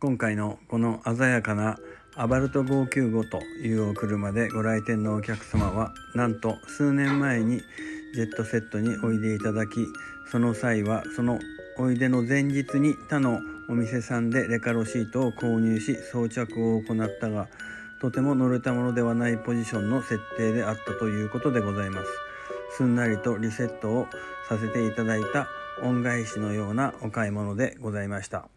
今回のこの鮮やかなアバルト595というお車でご来店のお客様はなんと数年前にジェットセットにおいでいただきその際はそのおいでの前日に他のお店さんでレカロシートを購入し装着を行ったがとても乗れたものではないポジションの設定であったということでございます。すんなりとリセットをさせていただいた恩返しのようなお買い物でございました。